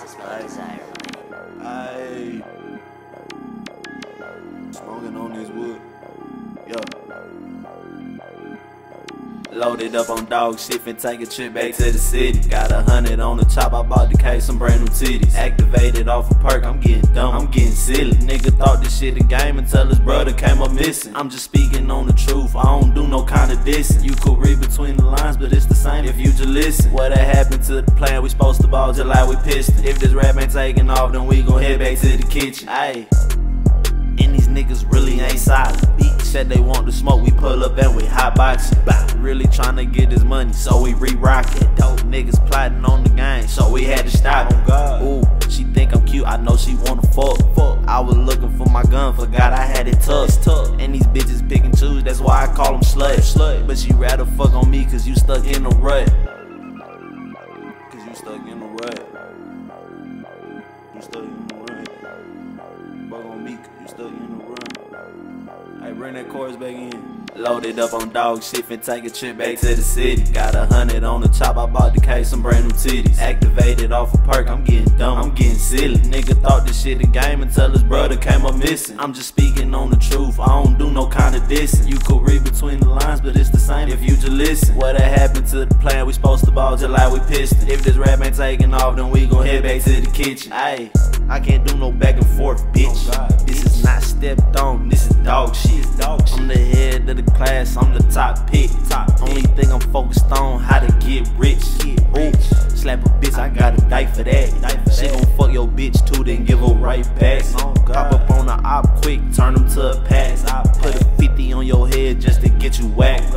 That's smell of desire. Loaded up on dog shit and take a trip back to the city. Got a hundred on the top, I bought the case, some brand new titties. Activated off a perk, I'm getting dumb, I'm getting silly. Nigga thought this shit a game until his brother came up missing. I'm just speaking on the truth, I don't do no kind of dissing. You could read between the lines, but it's the same if you just listen. What happened to the plan? We supposed to ball just like we pissed. If this rap ain't taking off, then we gon' head back to the kitchen. Ayy. Niggas really ain't solid. Bitch said they want to smoke, we pull up and we hot boxing. Really tryna get this money, so we re-rock it. Dope niggas plotting on the game, so we had to stop it. Ooh, she think I'm cute, I know she wanna fuck. fuck. I was looking for my gun, forgot I had it tucked. And these bitches pick and choose, that's why I call them slut. slut. But she rather fuck on me, cause you stuck in a rut. Cause you stuck in a rut. You stuck in the run. Fuck on me, 'cause you stuck in the run. Bring that chorus back in. Loaded up on dog shit and take a trip back to the city. Got a hundred on the top, I bought the case, some brand new titties. Activated off a perk, I'm getting dumb, I'm getting silly. Nigga thought this shit a game until his brother came up missing. I'm just speaking on the truth, I don't do no kind of dissing. You could read between the lines, but it's the same if you just listen. What happened to the plan? We supposed to ball just like we pissed. it. If this rap ain't taking off, then we gon' head back to the kitchen. Ayy, I can't do no back and forth, bitch. This is not stepped on, this is dog shit. I'm the head of the class, I'm the top pick. Only thing I'm focused on, how to get rich. Ooh, slap a bitch, I got a die for that. She gon' fuck your bitch too, then give her right back. Oh, Pop up on the op quick, turn them to a pass. I put a 50 on your head just to get you whacked.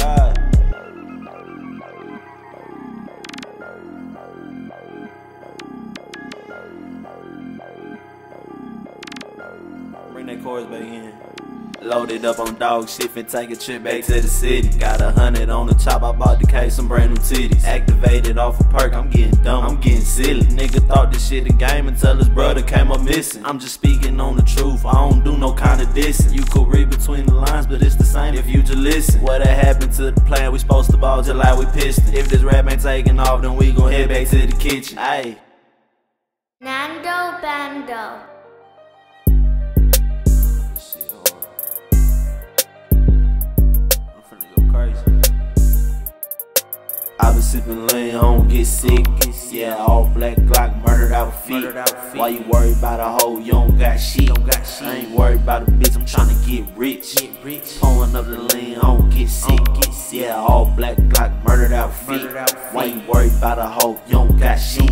Loaded up on dog shit and take a trip back to the city. Got a hundred on the top, I bought the case, some brand new titties. Activated off a perk, I'm getting dumb, I'm getting silly. Nigga thought this shit a game until his brother came up missing. I'm just speaking on the truth, I don't do no kind of dissing. You could read between the lines, but it's the same if you just listen. What happened to the plan? We supposed to ball just like we pissed. it. If this rap ain't taking off, then we gon' head back to the kitchen. Ayy. Nando Bando. Sipping lean, I don't get sick. Yeah, all black Glock murdered our feet. Why you worried about a hoe? You don't got shit. I ain't worried about a bitch, I'm tryna get rich. Pulling up the lean, I don't get sick. Yeah, all black Glock murdered our feet. Why you worried about a hoe? You don't got shit.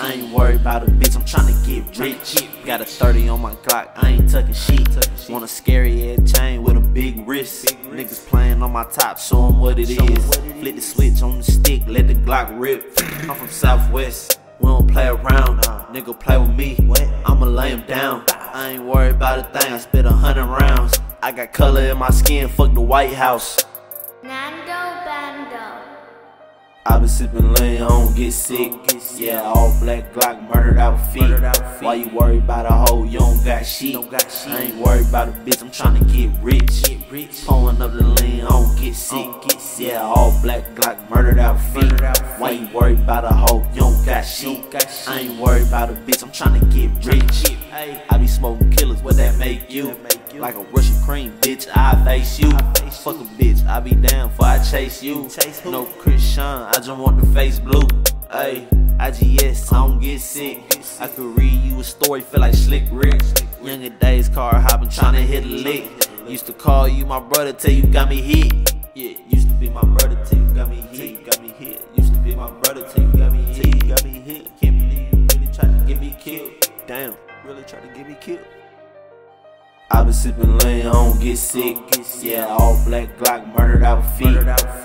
I ain't worried about a bitch, I'm tryna get rich. Got a 30 on my Glock, I ain't tucking shit. Want a scary ass chain with a big wrist. Niggas playing on my top, show 'em what it is. Flip the switch on the stick, let the Glock rip. I'm from Southwest, we don't play around. Nigga play with me, I'ma lay him down. I ain't worried about a thing, I spit a hundred rounds. I got color in my skin, fuck the White House. I been sipping lean, I don't get sick. Yeah, all black Glock murdered our feet. Why you worried about a hoe? You don't got shit. I ain't worried about a bitch, I'm tryna get rich. Pulling up the lean, I don't get sick. Yeah, all black Glock murdered our feet. Why you worried about a hoe? You don't got shit. I ain't worried about a bitch, I'm tryna get rich. I be smoking killers, what that make you? Like a Russian cream, bitch, I face you. Fuck a bitch, I be down for I chase you. No Christian, I just want the face blue. Ayy, IGS, I don't get sick. I could read you a story, feel like Slick Rick. Younger days, car hopping, tryna hit a lick. Used to call you my brother till you got me hit. Yeah, used to be my brother till you got me hit. Got me hit. Used to be my brother till you got me hit. Till you got me hit. Can't believe you really tried to get me killed. Damn, really tried to get me killed. I been sipping lean, I don't get sick. Yeah, all black Glock murdered our feet.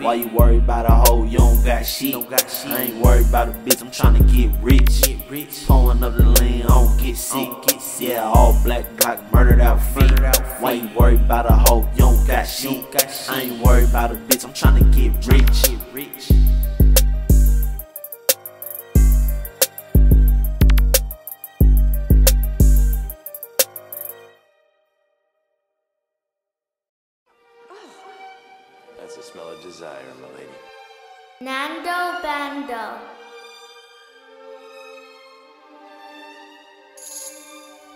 Why you worried about a hoe? You don't got shit. I ain't worried about a bitch, I'm tryna get rich. Pulling up the lean, I don't get sick. Yeah, all black Glock murdered our feet. Why you worried about a hoe? You don't got shit. I ain't worried about a bitch, I'm tryna get rich. Nando Bando.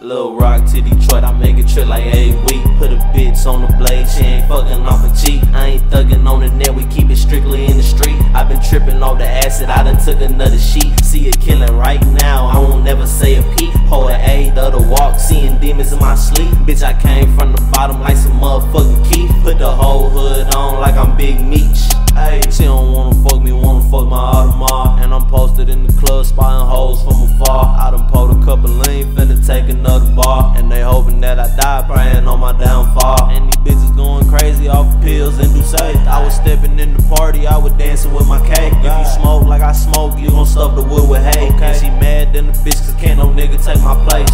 Lil Rock to Detroit, I make a trip like every week. Put a bitch on the blade, she ain't fucking off a cheek. I ain't thugging on the net, we keep it strictly in the street. i been tripping off the acid, I done took another sheet. See it killing right now, I won't never say a peep. Poet A, the other walk, seeing demons in my sleep. Bitch, I came from the bottom like some motherfucking Keith. Put the whole hood on like I'm Big Meech. Hey, she don't wanna fuck me, wanna fuck my Audemars. And I'm posted in the club, spotting hoes from afar. I done pulled a couple lean, finna take another bar. And they hoping that I die, praying on my downfall. And these bitches going crazy off pills and do say. I was stepping in the party, I was dancing with my cake. If you smoke like I smoke, you gon' stuff the wood with hay. Okay. And she mad then the bitch, cause can't no nigga take my place.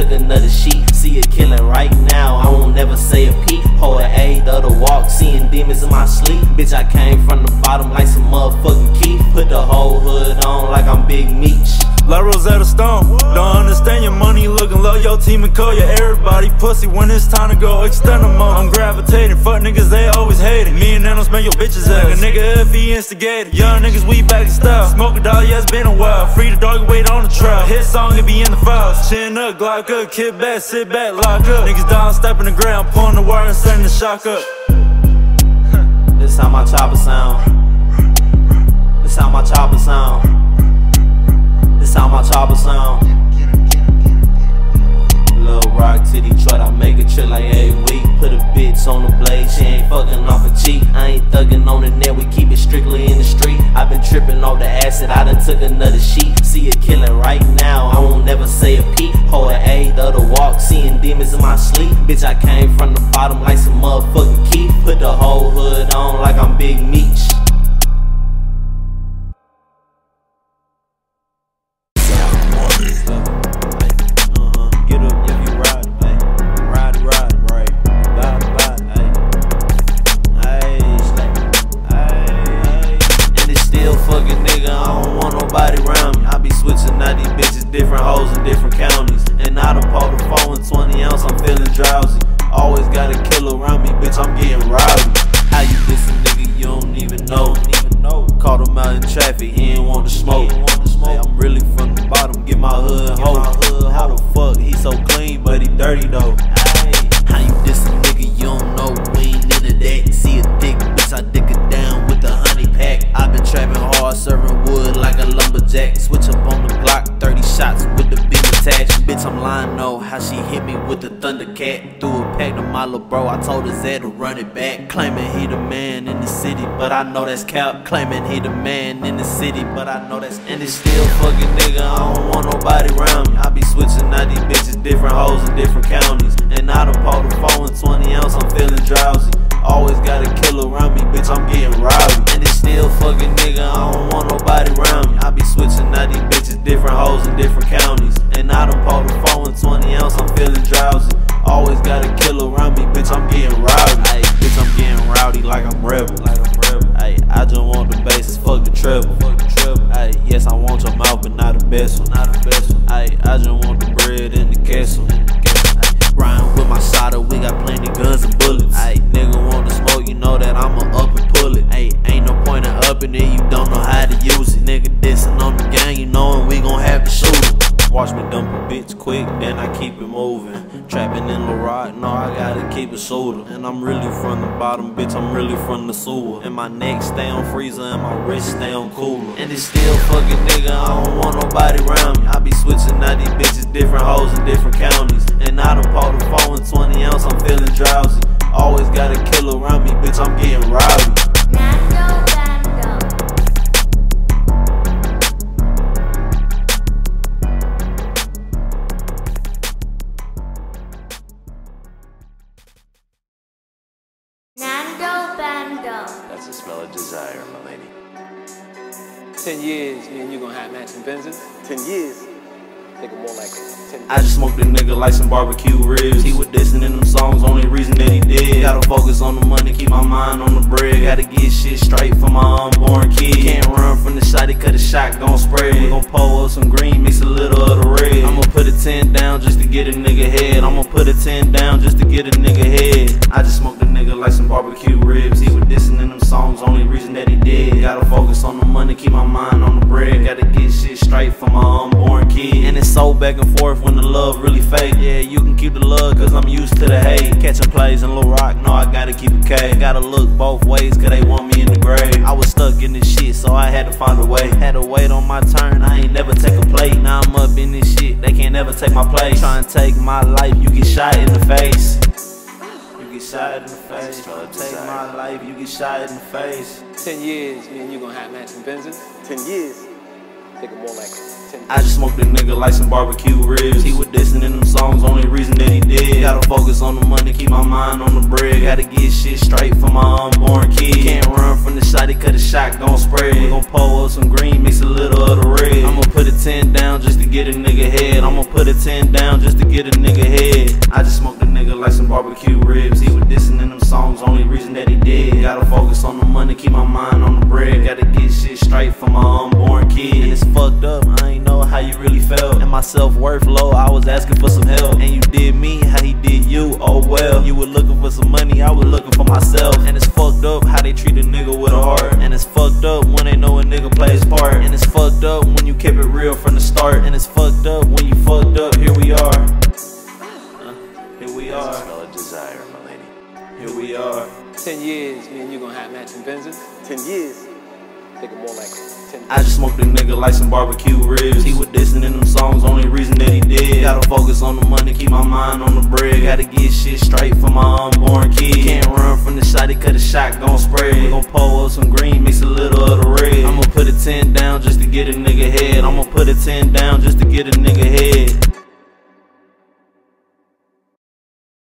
Took another sheet. See it killing right now, I won't never say a peep. Poet A, the walk, seeing demons in my sleep. Bitch, I came from the bottom like some motherfucking the whole hood on like I'm Big Meech. Like Rosetta Stone. Don't understand your money looking low. Your team and call you everybody pussy when it's time to go extend them I'm gravitating. Fuck niggas, they always hating. Me and don't spend your bitches ass. A nigga if he instigated. Young niggas, we back in style. Smoke a dollar, yeah, it's been a while. Free the dog, wait on the trial. Hit song, it be in the files. Chin up, Glock up, kid back, sit back, lock up. Niggas down, stepping the ground, pulling the wire and sending the shock up. this how my chopper sound. This how my chopper sound. This how my chopper sound. Lil Rock to Detroit, I make a trip like every week. Put a bitch on the blade, she ain't fucking off a cheek. I ain't thugging on the net, we keep it strictly in the street. i been tripping off the acid, I done took another sheet. See it killing right now, I won't never say a peep. Poet A, the other walk, seeing demons in my sleep. Bitch, I came from the bottom like some motherfucking Keith. Put the whole hood on like I'm Big Meech. Hoes in different counties. And I done pulled the phone in 20 ounce, I'm feeling drowsy. Always got a killer around me, bitch, I'm getting rowdy. How you diss a nigga you don't even know? Even know. Caught him out in traffic, he ain't want to smoke. Hey, I'm really from the bottom, get my hood hoe. How the fuck he so clean, but he dirty though? How you diss a nigga you don't know? We ain't into that. See a dick, bitch, I dick it down with a honey pack. i been trapping hard, serving wood like a lumberjack. Switch up on the Glock, 30 shots with the beam attached. Bitch, I'm lying, know how she hit me with the Thundercat. Threw a pack to my little bro, I told her Zed to run it back. Claiming he the man in the city, but I know that's cap. Claiming he the man in the city, but I know that's and it's still fucking nigga. I don't want nobody around me. I be switching I just want the bases, fuck the treble. The. Ay, yes, I want your mouth, but not the best one. Not the best one. Ay, I just want the bread in the castle. Riding with my solder, we got plenty guns and bullets. Ayy, nigga want to smoke, you know that I'ma up and pull it. Ayy, ain't no point in upping it, you don't know how to use it. Nigga dissing on the gang, you knowin' we gon' have to shoot. Watch me dump a bitch quick, then I keep it moving. Trapping in the rock, no, I gotta keep it shooter. And I'm really from the bottom, bitch, I'm really from the sewer. And my neck stay on freezer, and my wrist stay on cooler. And it's still fucking nigga, I don't want nobody around me. I be switching out these bitches, different hoes in different counties. And I done pulled the phone in 20 ounce, I'm feeling drowsy. Always got a killer around me, bitch, I'm getting rowdy. Like some barbecue ribs. He was dissing in them songs, only reason that he did. Gotta focus on the money, keep my mind on the bread. Gotta get shit straight for my unborn kid. Can't run from the shotty, cut a shot, gon' spread. We gon' pull up some green, mix a little of the red. I'ma put a 10 down just to get a nigga head. I'ma put a 10 down just to get a nigga head. I just smoked a nigga like some barbecue ribs. He was dissing in them songs, only reason that he did. Gotta focus on the money, keep my mind on the bread. Gotta get shit straight for my unborn kid. And it's so back and forth when the love really fake. Yeah, you can keep the love, cause I'm used to the hate. Catching plays in Little Rock, no, I gotta keep it K. Gotta look both ways, cause they want me in the grave. I was stuck in this shit, so I had to find a way. Had to wait on my turn, I ain't never take a plate. Now I'm up in this shit, they can't never take my place. Try and take my life, you get shot in the face. Shot in the face. Try to take my life, you get shot in the face. Ten years, me and you gonna have matching Benzes. Ten years. Think more like ten. I just smoked a nigga like some barbecue ribs. He was dissing in them songs, only reason that he did. Gotta focus on the money, keep my mind on the bread. Gotta get shit straight for my unborn kid. Can't run from the shot, he cut a shot, gon' spread. We gon' pull up some green, mix a little of the red. I'ma put a 10 down just to get a nigga head. I'ma put a 10 down just to get a nigga head. I was looking for myself. And it's fucked up how they treat a nigga with a heart. And it's fucked up when they know a nigga plays part. And it's fucked I just smoked a nigga like some barbecue ribs. He was dissing in them songs, only reason that he did. Gotta focus on the money, keep my mind on the bread. Gotta get shit straight for my unborn kid. Can't run from the shot, he cut a shotgun spread. We gon' pull up some green, mix a little of the red. I'ma put a 10 down just to get a nigga head. I'ma put a 10 down just to get a nigga head.